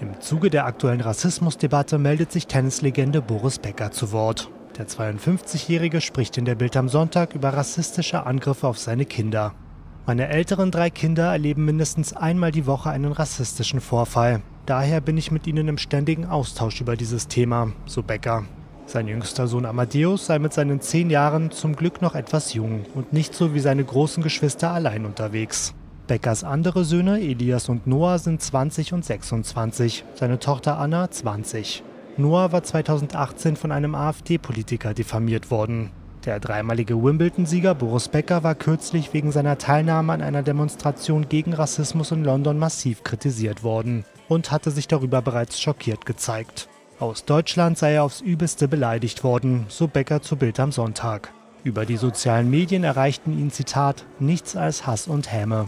Im Zuge der aktuellen Rassismusdebatte meldet sich Tennislegende Boris Becker zu Wort. Der 52-Jährige spricht in der Bild am Sonntag über rassistische Angriffe auf seine Kinder. Meine älteren drei Kinder erleben mindestens einmal die Woche einen rassistischen Vorfall. Daher bin ich mit ihnen im ständigen Austausch über dieses Thema, so Becker. Sein jüngster Sohn Amadeus sei mit seinen zehn Jahren zum Glück noch etwas jung und nicht so wie seine großen Geschwister allein unterwegs. Beckers andere Söhne, Elias und Noah, sind 20 und 26, seine Tochter Anna 20. Noah war 2018 von einem AfD-Politiker diffamiert worden. Der dreimalige Wimbledon-Sieger Boris Becker war kürzlich wegen seiner Teilnahme an einer Demonstration gegen Rassismus in London massiv kritisiert worden und hatte sich darüber bereits schockiert gezeigt. Aus Deutschland sei er aufs übelste beleidigt worden, so Becker zu Bild am Sonntag. Über die sozialen Medien erreichten ihn Zitat nichts als Hass und Häme.